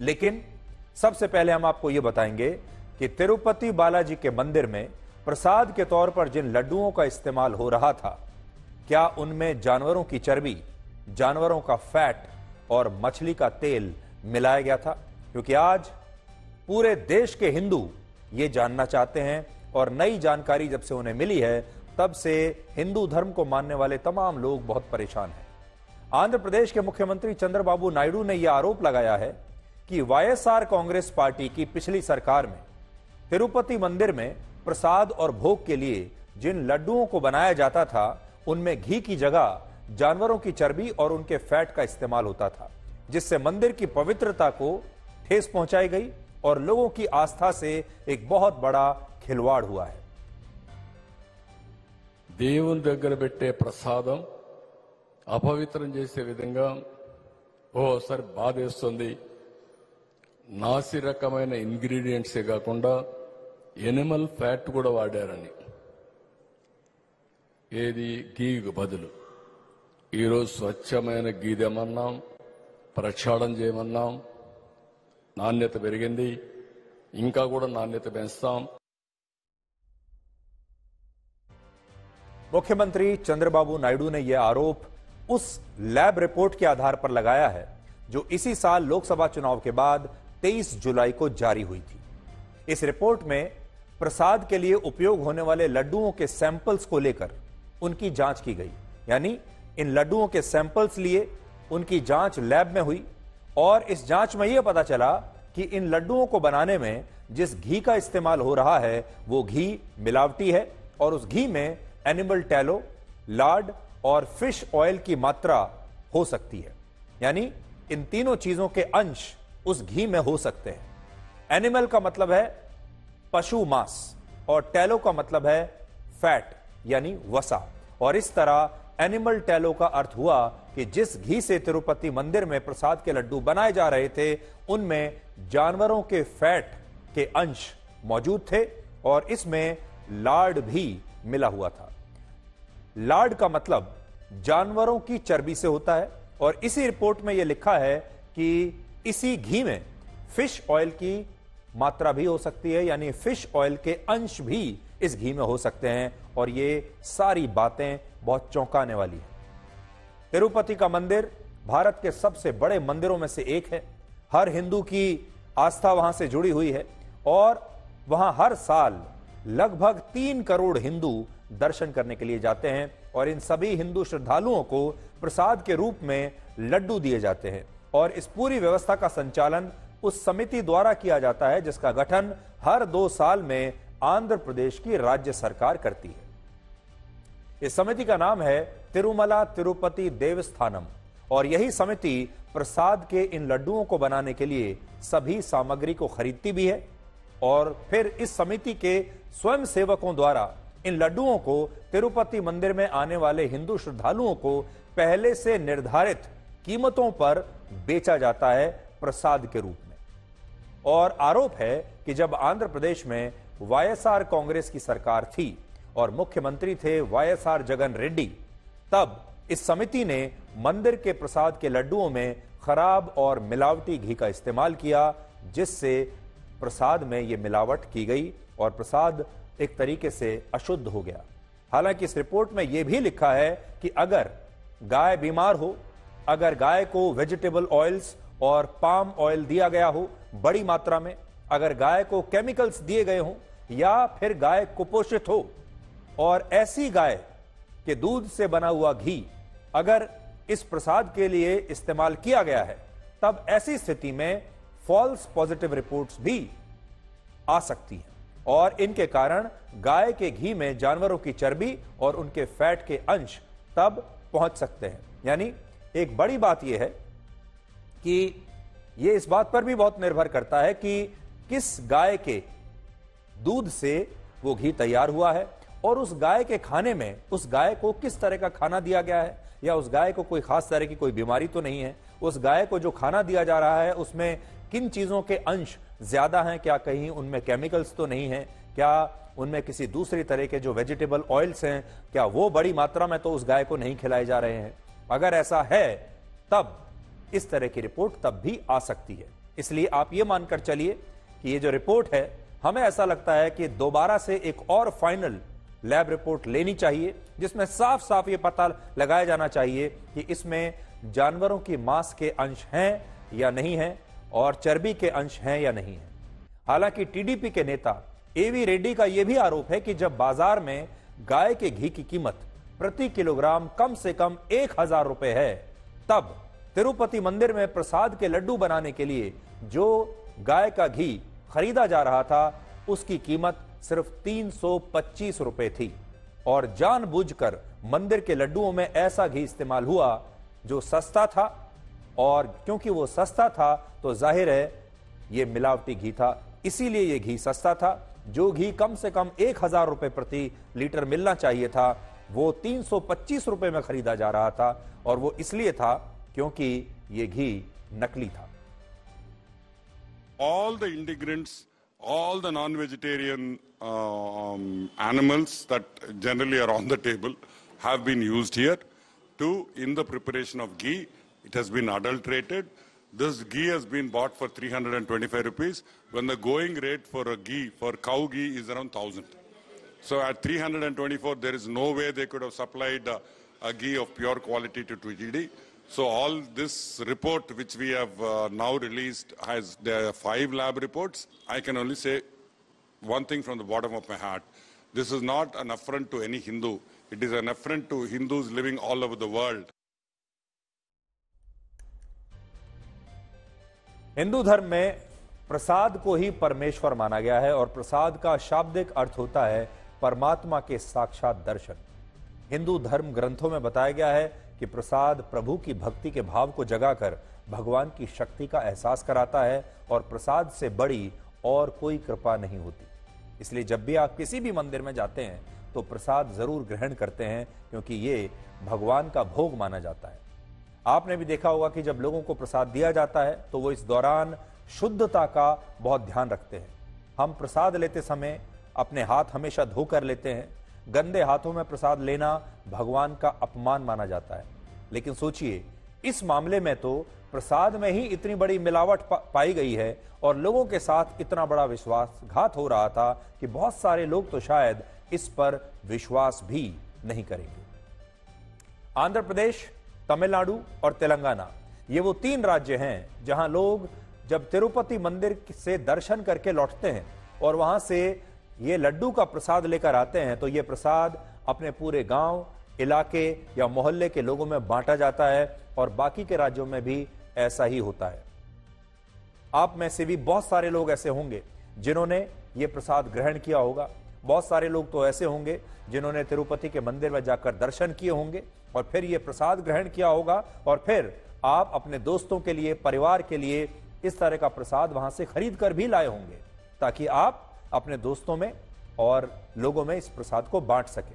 लेकिन सबसे पहले हम आपको यह बताएँगे कि तिरुपति बालाजी के मंदिर में प्रसाद के तौर पर जिन लड्डुओं का इस्तेमाल हो रहा था, क्या उनमें जानवरों की चर्बी, जानवरों का फैट और मछली का तेल मिलाया गया था? क्योंकि आज पूरे देश के हिंदू ये जानना चाहते हैं और नई जानकारी जब से उन्हें मिली है, तब से हिंदू धर्म को मानने वाले तमाम लोग बहुत परेशान हैं। आंध्र प्रदेश के मुख्यमंत्री चंद्रबाबू नायडू ने यह आरोप लगाया है कि वाईएसआर कांग्रेस पार्टी की पिछली सरकार में तिरुपति मंदिर में प्रसाद और भोग के लिए जिन लड्डुओं को बनाया जाता था उनमें घी की जगह जानवरों की चर्बी और उनके फैट का इस्तेमाल होता था जिससे मंदिर की पवित्रता को ठेस पहुंचाई गई और लोगों की आस्था से एक बहुत बड़ा खिलवाड़ हुआ है దేవుని దగ్గర పెట్టే ప్రసాదం అపవిత్రం చేసే విధంగా ఓసారి బాధేస్తుంది నాసి రకమైన ఇంగ్రీడియంట్సే కాకుండా ఎనిమల్ ఫ్యాట్ కూడా వాడారని ఏది గీకు బదులు ఈరోజు స్వచ్ఛమైన గీ తెమన్నాం ప్రక్షాళన చేయమన్నాం నాణ్యత పెరిగింది ఇంకా కూడా నాణ్యత పెంచుతాం मुख्यमंत्री चंद्रबाबू नायडू ने यह आरोप उस लैब रिपोर्ट के आधार पर लगाया है जो इसी साल लोकसभा चुनाव के बाद 23 जुलाई को जारी हुई थी। इस रिपोर्ट में प्रसाद के लिए उपयोग होने वाले लड्डुओं के सैंपल्स को लेकर उनकी जाँच की गई। यानी इन लड्डुओं के सैंपल्स लिए उनकी जाँच लैब में हुई और इस जाँच में यह पता चला कि इन लड्डुओं को बनाने में जिस घी का इस्तेमाल हो रहा है, वो घी मिलावटी है और उस घी में एनिमल टैलो, लार्ड और फ़िश ऑयल की मात्रा हो सकती है। यानी इन तीनों चीज़ों के अंश उस घी में हो सकते हैं। एनिमल का मतलब है पशु मांस और टैलो का मतलब है फैट यानी वसा। और इस तरह एनिमल टैलो का अर्थ हुआ कि जिस घी से तिरुपति मंदिर में प्रसाद के लड्डू बनाए जा रहे थे, उनमें जानवरों के फैट के अंश मौजूद थे और इसमें लार्ड भी मिला हुआ था। लार्ड का मतलब जानवरों की चर्बी से होता है और इसी रिपोर्ट में यह लिखा है कि इसी घी में फ़िश ऑयल की मात्रा भी हो सकती है, यानी फ़िश ऑयल के अंश भी इस घी में हो सकते हैं, और ये सारी बातें बहुत चौंकाने वाली है। तिरुपति का मंदिर भारत के सबसे बड़े मंदिरों में से एक है। हर हिंदू की आस्था वहाँ से जुड़ी हुई है, और वहाँ हर साल लगभग तीन करोड़ हिंदू दर्शन करने के लिए जाते हैं, और इन सभी हिंदू श्रद्धालुओं को प्रसाद के रूप में लड्डू दिए जाते हैं। और इस पूरी व्यवस्था का संचालन उस समिति द्वारा किया जाता है, जिसका गठन हर दो साल में आंध्र प्रदेश की राज्य सरकार करती है। इस समिति का नाम है तिरुमला तिरुपति देवस्थानम, और यही समिति प्रसाद के इन लड्डुओं को बनाने के लिए सभी सामग्री को खरीदती भी है, और फिर इस समिति के स्वयं सेवकों द्वारा इन लड्डुओं को तिरुपति मंदिर में आने वाले हिंदू श्रद्धालुओं को पहले से निर्धारित कीमतों पर बेचा जाता है प्रसाद के रूप में। और आरोप है कि जब आंध्र प्रदेश में वाईएसआर कांग्रेस की सरकार थी और मुख्यमंत्री थे वाईएसआर जगन रेड्डी, तब इस समिति ने मंदिर के प्रसाद के लड्डुओं में खराब और मिलावटी घी का इस्तेमाल किया, जिससे प्रसाद में यह मिलावट की गई और प्रसाद एक तरीके से अशुद्ध हो गया। हालाँकि इस रिपोर्ट में यह भी लिखा है कि अगर गाय बीमार हो अगर गाय को वेजिटेबल ऑयल्स और पाम ऑयल दिया गया हो, बड़ी मात्रा में, अगर गाय को केमिकल्स दिए गए हों, या फिर गाय कुपोषित हो, और ऐसी गाय के दूध से बना हुआ घी अगर इस प्रसाद के लिए इस्तेमाल किया गया है, तब ऐसी स्थिति में फॉल्स पॉजिटिव रिपोर्ट्स भी आ सकती हैं। और इनके कारण गाय के घी में जानवरों की चर्बी और उनके फैट के अंश तब पहुँच सकते हैं। यानी एक बड़ी बात यह है कि यह इस बात पर भी बहुत निर्भर करता है कि किस गाय के दूध से वो घी तैयार हुआ है और उस गाय के खाने में उस गाय को किस तरह का खाना दिया गया है, या उस गाय को कोई खास तरह की कोई बीमारी तो नहीं है, उस गाय को जो खाना दिया जा रहा है उसमें किन चीज़ों के अंश ज़्यादा हैं, क्या कहीं उनमें केमिकल्स तो नहीं है, क्या उनमें किसी दूसरी तरह के जो वेजिटेबल ऑयल्स हैं, क्या वो बड़ी मात्रा में तो उस गाय को नहीं खिलाए जा रहे हैं। अगर ऐसा है, तब इस तरह की रिपोर्ट तब भी आ सकती है। इसलिए आप ये मानकर चलिए कि ये जो रिपोर्ट है, हमें ऐसा लगता है कि दोबारा से एक और फाइनल लैब रिपोर्ट लेनी चाहिए, जिसमें साफ़ साफ़ ये पता लगाया जाना चाहिए कि इसमें जानवरों की मांस के अंश हैं या नहीं हैं और चर्बी के अंश हैं या नहीं है। हालाँकि टीडीपी के नेता एवी रेड्डी का यह भी आरोप है कि जब बाज़ार में गाय के घी की कीमत प्रति किलोग्राम कम से कम एक हज़ार रुपए है। तब तिरुपति मंदिर में प्रसाद के लड्डू बनाने के लिए जो गाय का घी खरीदा जा रहा था, उसकी कीमत सिर्फ़ तीन सौ पच्चीस रुपए थी। और जानबूझकर मंदिर के लड्डुओं में ऐसा घी इस्तेमाल हुआ जो सस्ता था, और क्योंकि वो सस्ता था तो ज़ाहिर है ये मिलावटी घी था। इसीलिए ये घी सस्ता था, जो घी कम से कम एक हज़ार रुपए प्रति लीटर मिलना चाहिए था। वो तीन सौ पच्चीस रुपए में खरीदा जा रहा था और वो इसलिए था क्योंकि ये घी नकली था। All the ingredients all the non vegetarian animals that generally are on the table have been use here to in the preparation of ghee it has been adulterated this ghee has been bought for three hundred and twenty five rupees when the going rate for a ghee for cow ghee is around thousand So at 324, there is no way they could have supplied uh, a ghee of pure quality to TGD. So all this report which we have uh, now released has there are five lab reports. I can only say one thing from the bottom of my heart. This is not an affront to any Hindu. It is an affront to Hindus living all over the world. Hindu धर्म में प्रसाद को ही परमेश्वर माना गया है और प्रसाद का शाब्दिक अर्थ होता है परमात्मा के साक्षात दर्शन। हिंदू धर्म ग्रंथों में बताया गया है कि प्रसाद प्रभु की भक्ति के भाव को जगाकर भगवान की शक्ति का एहसास कराता है और प्रसाद से बड़ी और कोई कृपा नहीं होती। इसलिए जब भी आप किसी भी मंदिर में जाते हैं तो प्रसाद ज़रूर ग्रहण करते हैं, क्योंकि ये भगवान का भोग माना जाता है। आपने भी देखा होगा कि जब लोगों को प्रसाद दिया जाता है तो वो इस दौरान शुद्धता का बहुत ध्यान रखते हैं। हम प्रसाद लेते समय अपने हाथ हमेशा धोकर लेते हैं। गंदे हाथों में प्रसाद लेना भगवान का अपमान माना जाता है। लेकिन सोचिए इस मामले में तो प्रसाद में ही इतनी बड़ी मिलावट पा, पाई गई है और लोगों के साथ इतना बड़ा विश्वासघात हो रहा था कि बहुत सारे लोग तो शायद इस पर विश्वास भी नहीं करेंगे। आंध्र प्रदेश तमिलनाडु और तेलंगाना ये वो तीन राज्य हैं जहाँ लोग जब तिरुपति मंदिर से दर्शन करके लौटते हैं और वहाँ से ये लड्डू का प्रसाद लेकर आते हैं तो ये प्रसाद अपने पूरे गाँव, इलाके या मोहल्ले के लोगों में बांटा जाता है और बाकी के राज्यों में भी ऐसा ही होता है। आप में से भी बहुत सारे लोग ऐसे होंगे जिन्होंने ये प्रसाद ग्रहण किया होगा। बहुत सारे लोग तो ऐसे होंगे जिन्होंने तिरुपति के मंदिर में जाकर दर्शन किए होंगे और फिर ये प्रसाद ग्रहण किया होगा और फिर आप अपने दोस्तों के लिए, परिवार के लिए इस तरह का प्रसाद वहाँ से खरीद कर भी लाए होंगे, ताकि आप अपने दोस्तों में और लोगों में इस प्रसाद को बांट सके।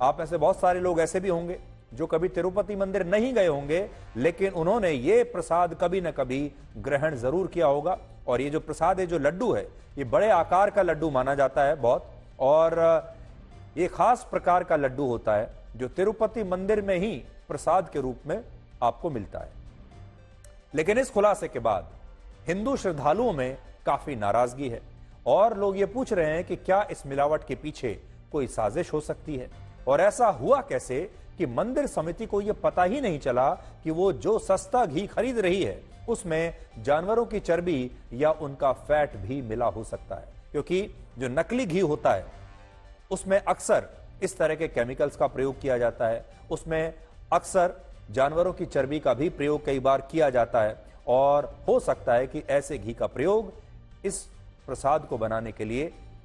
आप में से बहुत सारे लोग ऐसे भी होंगे जो कभी तिरुपति मंदिर नहीं गए होंगे, लेकिन उन्होंने ये प्रसाद कभी ना कभी ग्रहण ज़रूर किया होगा। और ये जो प्रसाद है, जो लड्डू है, ये बड़े आकार का लड्डू माना जाता है बहुत। और, ये खास प्रकार का लड्डू होता है, जो तिरुपति मंदिर में ही प्रसाद के रूप में आपको मिलता है। लेकिन इस खुलासे के बाद हिंदू श्रद्धालुओं में काफ़ी नाराज़गी है। और लोग ये पूछ रहे हैं कि क्या इस मिलावट के पीछे कोई साजिश हो सकती है? और ऐसा हुआ कैसे कि मंदिर समिति को यह पता ही नहीं चला कि वो जो सस्ता घी खरीद रही है, उसमें जानवरों की चर्बी या उनका फैट भी मिला हो सकता है। क्योंकि जो नकली घी होता है, उसमें अक्सर इस तरह के केमिकल्स का प्रयोग किया जाता है। उसमें अक्सर जानवरों की चर्बी का भी प्रयोग कई बार किया जाता है। और हो सकता है कि ऐसे घी का प्रयोग इस प्रसाद को बनाने के लिए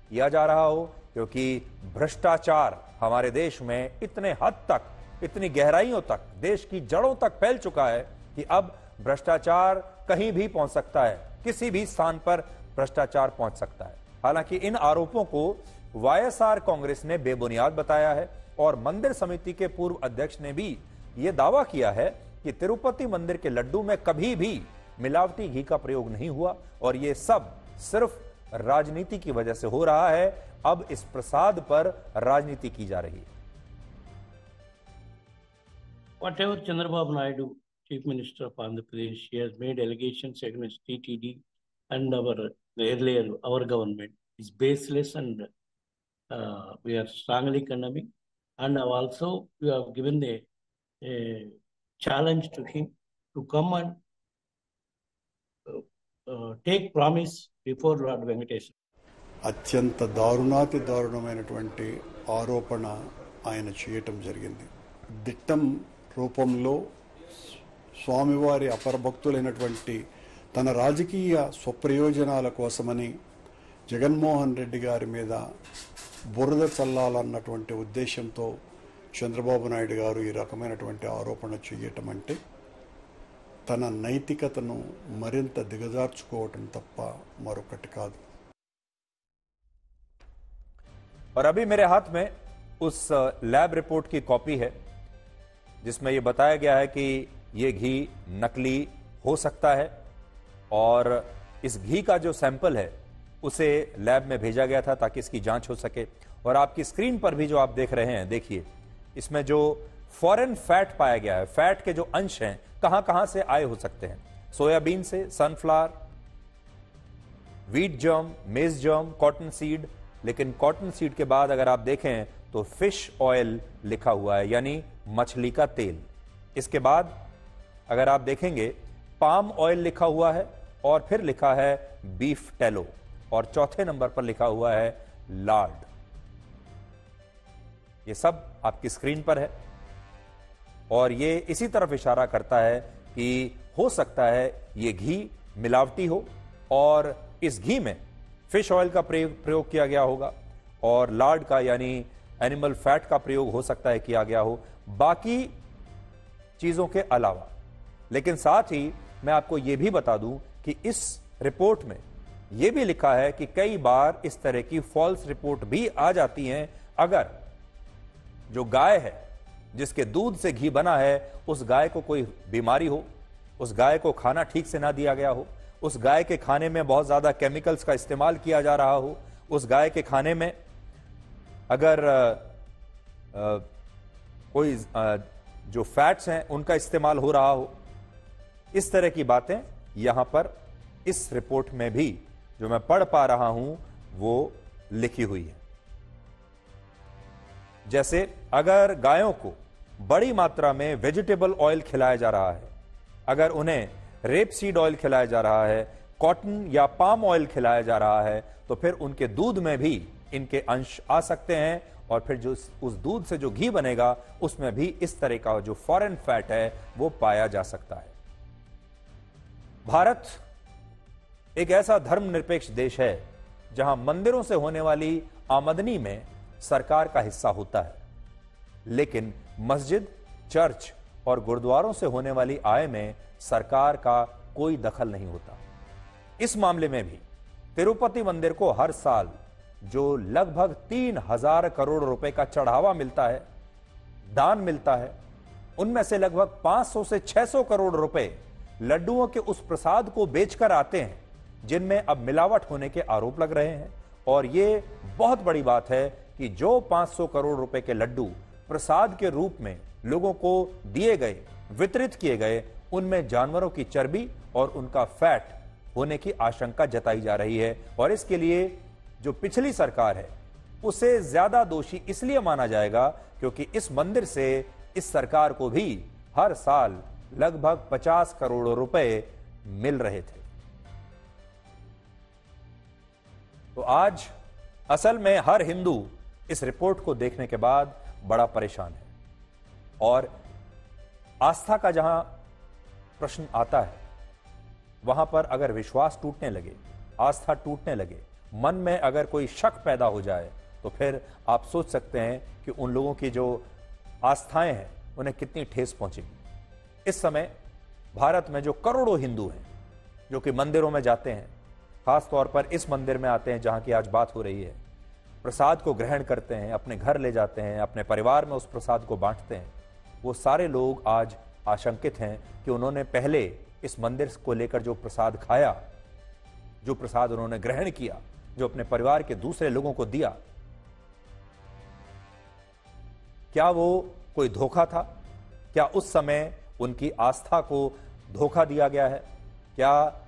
किया जा रहा हो, क्योंकि भ्रष्टाचार हमारे देश में इतने हद तक, इतनी गहराइयों तक, देश की जड़ों तक फैल चुका है कि अब भ्रष्टाचार कहीं भी पहुँच सकता है, किसी भी स्थान पर भ्रष्टाचार पहुँच सकता है। हालाँकि इन आरोपों को वाईएसआर कांग्रेस ने बेबुनियाद बताया है और मंदिर समिति के पूर्व अध्यक्ष ने भी यह दावा किया है कि तिरुपति मंदिर के लड्डू में कभी भी मिलावटी घी का प्रयोग नहीं हुआ और यह सब सिर्फ़ राजनीति की वजह से हो रहा है। अब इस प्रसाद पर राजनीति की जा रही है। Chandrababu Naidu chief minister of Andhra Pradesh made allegation TTD and our earlier our government is baseless and we are strongly condemning and also we have given the challenge to him to come and take promise before Lord before అత్యంత దారుణాతి దారుణమైనటువంటి ఆరోపణ ఆయన చేయటం జరిగింది. దిట్టం రూపంలో స్వామివారి అపరభక్తులైనటువంటి తన రాజకీయ స్వప్రయోజనాల కోసమని జగన్మోహన్ రెడ్డి గారి మీద బురద చల్లాలన్నటువంటి ఉద్దేశంతో చంద్రబాబు నాయుడు గారు ఈ రకమైనటువంటి ఆరోపణ చేయటం అంటే తన నైతికతను మరింత దిగజార్చుకోవటం తప్ప మరొకటి కాదు और अभी मेरे हाथ में उस लैब रिपोर्ट की कॉपी है जिसमें यह बताया गया है कि यह घी नकली हो सकता है और इस घी का जो सैंपल है उसे लैब में भेजा गया था ताकि इसकी जांच हो सके और आपकी स्क्रीन पर भी जो आप देख रहे हैं देखिए इसमें जो फॉरेन फैट पाया गया है फैट के जो अंश हैं कहाँ कहाँ से आए हो सकते हैं? सोयाबीन से sunflower wheat germ maize germ cotton seed लेकिन कॉटन सीड के बाद अगर आप देखें तो फ़िश ऑयल लिखा हुआ है, यानी मछली का तेल। इसके बाद अगर आप देखेंगे पाम ऑयल लिखा हुआ है और फिर लिखा है बीफ टेलो और चौथे नंबर पर लिखा हुआ है लार्ड ये सब आपकी स्क्रीन पर है। और ये इसी तरफ़ इशारा करता है कि हो सकता है ये घी मिलावटी हो और इस घी में फ़िश ऑयल का प्रयोग किया गया होगा और लार्ड का यानी एनिमल फैट का प्रयोग हो सकता है किया गया हो। बाकी चीज़ों के अलावा, लेकिन साथ ही मैं आपको यह भी बता दूँ कि इस रिपोर्ट में यह भी लिखा है कि कई बार इस तरह की फॉल्स रिपोर्ट भी आ जाती हैं अगर जो गाय है जिसके दूध से घी बना है उस गाय को कोई बीमारी हो उस गाय को खाना ठीक से ना दिया गया हो उस गाय के खाने में बहुत ज़्यादा केमिकल्स का इस्तेमाल किया जा रहा हो उस गाय के खाने में अगर आ, आ, कोई आ, जो फैट्स हैं उनका इस्तेमाल हो रहा हो इस तरह की बातें यहाँ पर इस रिपोर्ट में भी जो मैं पढ़ पा रहा हूँ वो लिखी हुई है। जैसे अगर गायों को बड़ी मात्रा में वेजिटेबल ऑयल खिलाया जा रहा है। अगर उन्हें रेप सीड ऑयल खिलाया जा रहा है कॉटन या पाम ऑयल खिलाया जा रहा है तो फिर उनके दूध में भी इनके अंश आ सकते हैं और फिर जो उस दूध से जो घी बनेगा, उसमें भी इस तरह का जो फॉरेन फैट है, वो पाया जा सकता है। भारत एक ऐसा धर्मनिरपेक्ष देश है, जहाँ मंदिरों से होने वाली आमदनी में सरकार का हिस्सा होता है। लेकिन मस्जिद, चर्च और गुरुद्वारों से होने वाली आय में सरकार का कोई दखल नहीं होता। इस मामले में भी तिरुपति मंदिर को हर साल जो लगभग तीन हज़ार करोड़ रुपए का चढ़ावा मिलता है, दान मिलता है, उनमें से लगभग 500 से 600 करोड़ रुपए लड्डुओं के उस प्रसाद को बेचकर आते हैं, जिनमें अब मिलावट होने के आरोप लग रहे हैं। और यह बहुत बड़ी बात है कि जो 500 करोड़ रुपए के लड्डू प्रसाद के रूप में लोगों को दिए गए, वितरित किए गए उनमें जानवरों की चर्बी और उनका फैट होने की आशंका जताई जा रही है। और इसके लिए जो पिछली सरकार है, उसे ज़्यादा दोषी इसलिए माना जाएगा क्योंकि इस मंदिर से इस सरकार को भी हर साल लगभग 50 करोड़ रुपए मिल रहे थे। तो आज असल में हर हिंदू इस रिपोर्ट को देखने के बाद बड़ा परेशान है। और आस्था का जहाँ प्रश्न आता है, वहाँ पर अगर विश्वास टूटने लगे, आस्था टूटने लगे, मन में अगर कोई शक पैदा हो जाए तो फिर आप सोच सकते हैं कि उन लोगों की जो आस्थाएँ हैं, उन्हें कितनी ठेस पहुंचेगी। इस समय भारत में जो करोड़ों हिंदू हैं, जो कि मंदिरों में जाते हैं खास तौर पर इस मंदिर में आते हैं जहाँ की आज बात हो रही है प्रसाद को ग्रहण करते हैं, अपने घर ले जाते हैं, अपने परिवार में उस प्रसाद को बांटते हैं। वो सारे लोग आज आशंकित हैं कि उन्होंने पहले इस मंदिर को लेकर जो प्रसाद खाया, जो प्रसाद उन्होंने ग्रहण किया, जो अपने परिवार के दूसरे लोगों को दिया, क्या वो कोई धोखा था? क्या उस समय उनकी आस्था को धोखा दिया गया है? क्या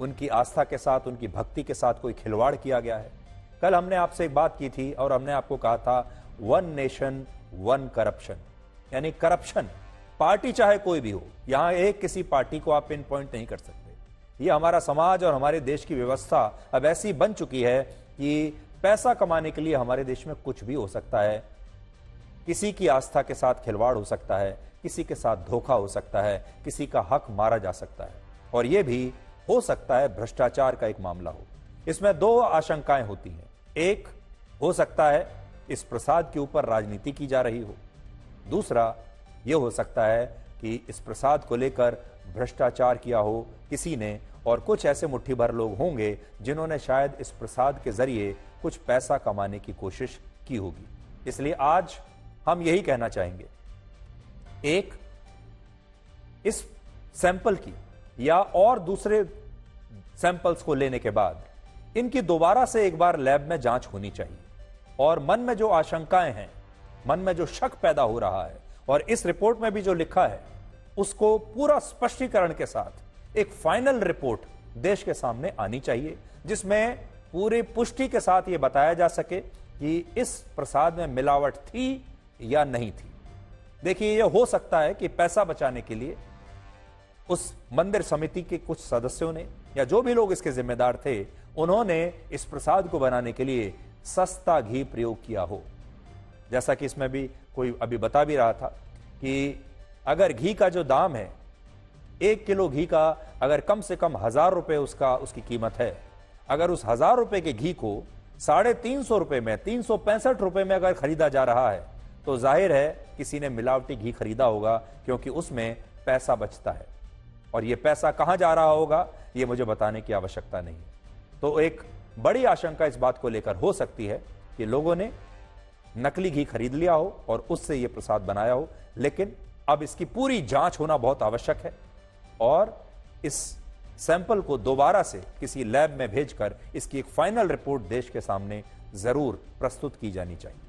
उनकी आस्था के साथ, उनकी भक्ति के साथ कोई खिलवाड़ किया गया है? कल हमने आपसे एक बात की थी और हमने आपको कहा था वन नेशन वन करप्शन यानी करप्शन पार्टी चाहे कोई भी हो, यहाँ एक किसी पार्टी को आप पिन पॉइंट नहीं कर सकते। ये हमारा समाज और हमारे देश की व्यवस्था अब ऐसी बन चुकी है कि पैसा कमाने के लिए हमारे देश में कुछ भी हो सकता है। किसी की आस्था के साथ खिलवाड़ हो सकता है, किसी के साथ धोखा हो सकता है, किसी का हक मारा जा सकता है। और यह भी हो सकता है भ्रष्टाचार का एक मामला हो। इसमें दो आशंकाएँ होती हैं। एक, हो सकता है इस प्रसाद के ऊपर राजनीति की जा रही हो। दूसरा, यह हो सकता है कि इस प्रसाद को लेकर भ्रष्टाचार किया हो किसी ने, और कुछ ऐसे मुट्ठी भर लोग होंगे जिन्होंने शायद इस प्रसाद के ज़रिए कुछ पैसा कमाने की कोशिश की होगी। इसलिए आज हम यही कहना चाहेंगे। एक, इस सैंपल की या और दूसरे सैंपल्स को लेने के बाद इनकी दोबारा से एक बार लैब में जाँच होनी चाहिए। और मन में जो आशंकाएँ हैं, मन में जो शक पैदा हो रहा है, और इस रिपोर्ट में भी जो लिखा है, उसको पूरा स्पष्टीकरण के साथ एक फाइनल रिपोर्ट देश के सामने आनी चाहिए, जिसमें पूरी पुष्टि के साथ यह बताया जा सके कि इस प्रसाद में मिलावट थी या नहीं थी। देखिए यह हो सकता है कि पैसा बचाने के लिए उस मंदिर समिति के कुछ सदस्यों ने, या जो भी लोग इसके जिम्मेदार थे उन्होंने इस प्रसाद को बनाने के लिए सस्ता घी प्रयोग किया हो। जैसा कि इसमें भी कोई अभी बता भी रहा था कि अगर घी का जो दाम है, एक किलो घी का अगर कम से कम हज़ार रुपए उसका, उसकी कीमत है, अगर उस हज़ार रुपए के घी को साढ़े तीन सौ रुपए में, तीन सौ पैंसठ रुपए में अगर खरीदा जा रहा है तो ज़ाहिर है किसी ने मिलावटी घी खरीदा होगा, क्योंकि उसमें पैसा बचता है। और यह पैसा कहाँ जा रहा होगा यह मुझे बताने की आवश्यकता नहीं तो एक बड़ी आशंका इस बात को लेकर हो सकती है कि लोगों ने नकली घी खरीद लिया हो और उससे यह प्रसाद बनाया हो, लेकिन अब इसकी पूरी जाँच होना बहुत आवश्यक है और इस सैंपल को दोबारा से किसी लैब में भेजकर इसकी एक फाइनल रिपोर्ट देश के सामने ज़रूर प्रस्तुत की जानी चाहिए।